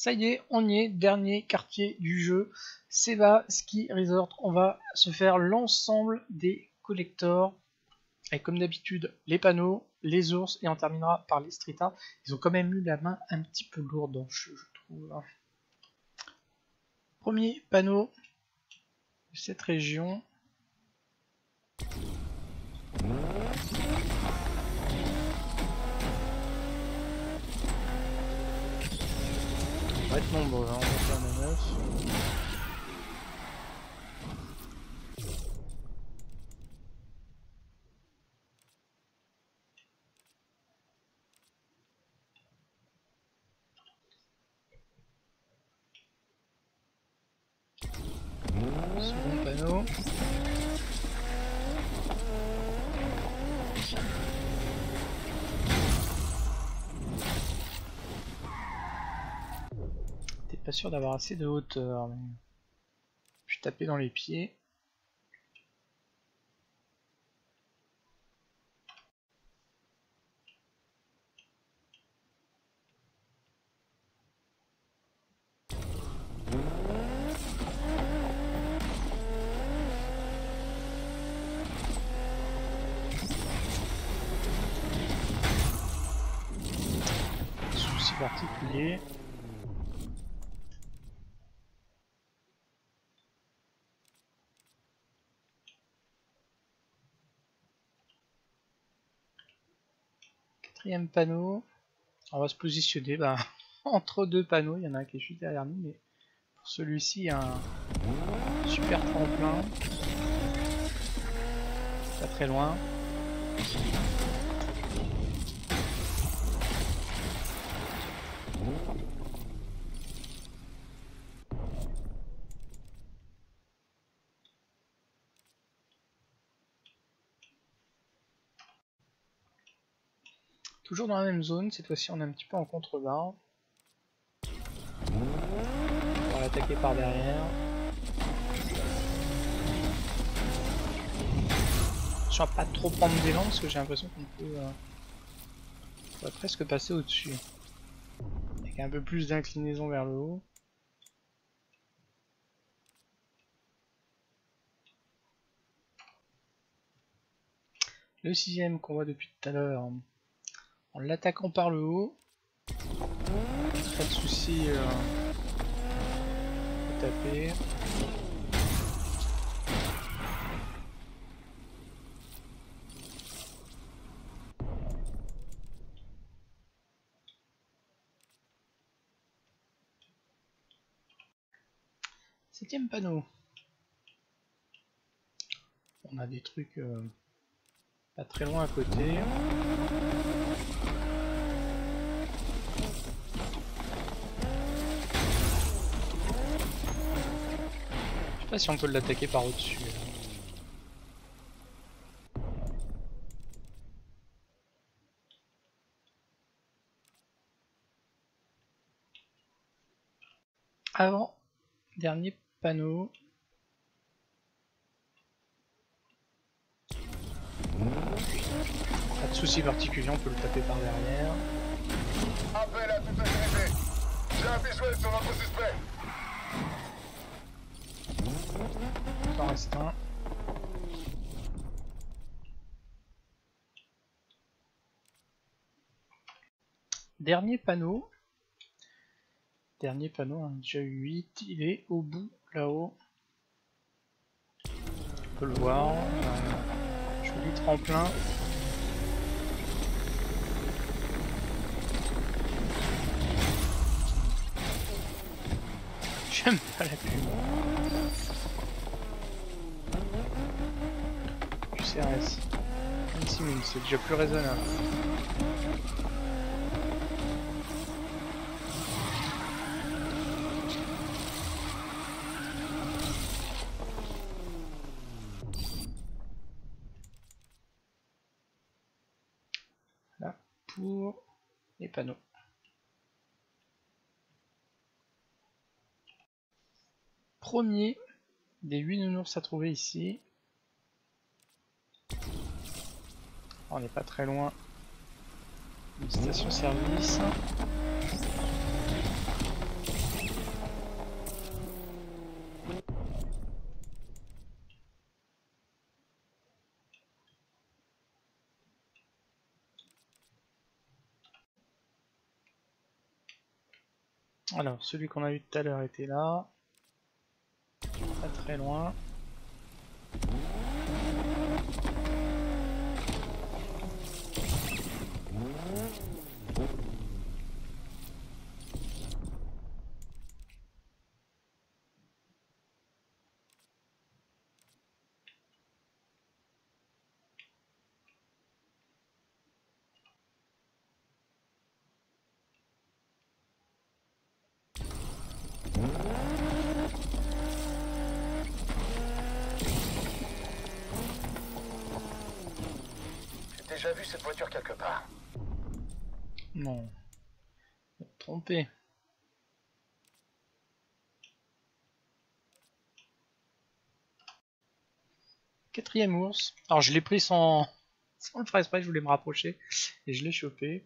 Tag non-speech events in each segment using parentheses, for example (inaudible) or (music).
Ça y est, on y est, dernier quartier du jeu, Seba Ski Resort. On va se faire l'ensemble des collectors, avec comme d'habitude les panneaux, les ours, et on terminera par les street art. Ils ont quand même eu la main un petit peu lourde, je, je trouve. Hein. Premier panneau de cette région. Être nombreux, hein, on va faire un 9. Second panneau. Pas sûr d'avoir assez de hauteur. Mais... Je suis tapé dans les pieds. Souci particulier. Quatrième panneau. On va se positionner bah, (laughs) entre deux panneaux. Il y en a un qui est juste derrière nous, mais celui-ci, un super tremplin. Pas très loin. Toujours dans la même zone, cette fois-ci on est un petit peu en contrebas. On va l'attaquer par derrière. Je vais pas trop prendre d'élan parce que j'ai l'impression qu'on peut, euh, presque passer au-dessus. Avec un peu plus d'inclinaison vers le haut. Le sixième qu'on voit depuis tout à l'heure, en l'attaquant par le haut. Pas de soucis. Euh, taper. Septième panneau. On a des trucs euh, très loin à côté. sais pas si on peut l'attaquer par au-dessus. Avant, dernier panneau. Pas de soucis particulier, on peut le taper par derrière. Appel à toute J'ai un visuel sur notre suspect. reste un. Dernier panneau. Dernier panneau, hein, déjà 8, il est au bout là-haut. On peut le voir. Euh, joli tremplin. J'aime pas la pub. CRS. 26 000, c'est déjà plus raisonnable. Là, pour les panneaux. premier des 8 nounours à trouver ici. Oh, on n'est pas très loin d'une station service. Alors, celui qu'on a eu tout à l'heure était là. Pas très loin. J'ai déjà vu cette voiture quelque part. Non. Trompé. Quatrième ours. Alors je l'ai pris sans... sans le exprès, je voulais me rapprocher. Et je l'ai chopé.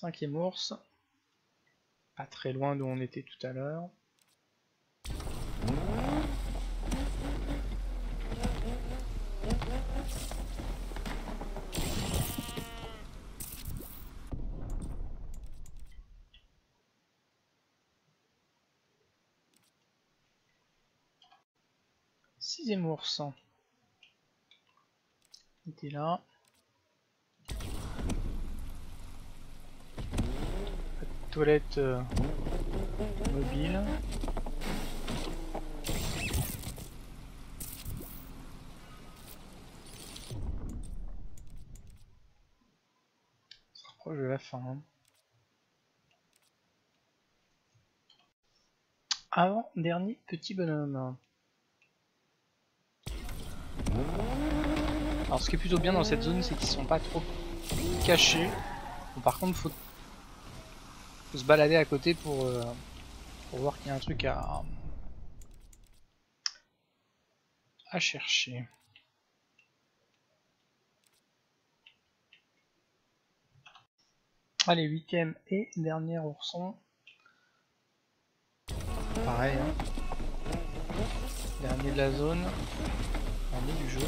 Cinquième ours. Pas très loin d'où on était tout à l'heure. Sixième ours. Était là. Toilette euh, mobile. La fin. Avant dernier petit bonhomme. Alors ce qui est plutôt bien dans cette zone c'est qu'ils sont pas trop cachés. Par contre faut se balader à côté pour, euh, pour voir qu'il y a un truc à, à chercher. Allez, huitième et dernier ourson. Pareil. hein. Dernier de la zone. Dernier du jeu.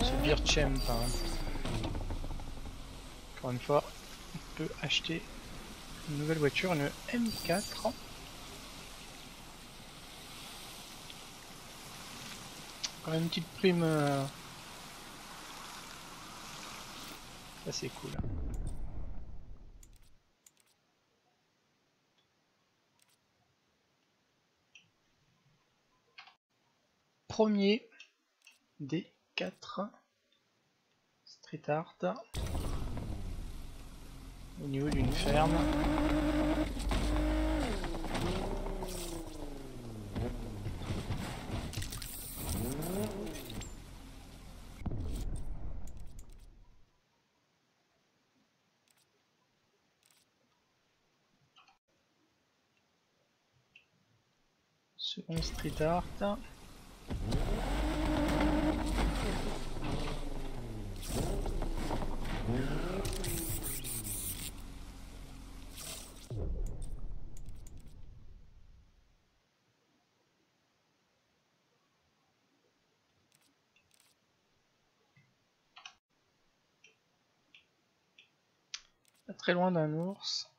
Ce Beer Champ. hein. Encore une fois, on peut acheter une nouvelle voiture, une M4. Encore une petite prime. euh, Ça c'est cool. Premier des quatre street art au niveau d'une ferme. Second street art. Pas très loin d'un ours.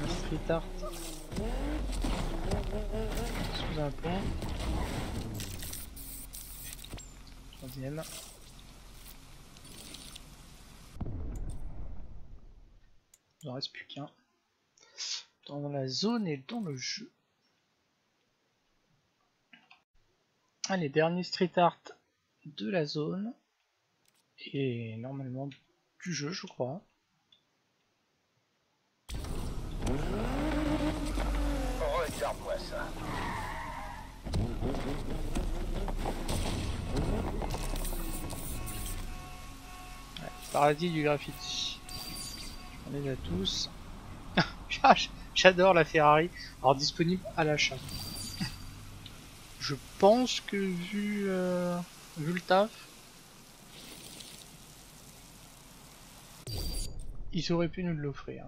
Un street art sous un pont. Troisième. Il en reste plus qu'un. Dans la zone et dans le jeu. Allez, dernier street art de la zone et normalement du jeu je crois. Regarde-moi ça. Paradis du graffiti. On les a tous. (laughs) J'adore la Ferrari. Alors disponible à l'achat. Je pense que vu, euh, vu le taf, ils auraient pu nous l'offrir.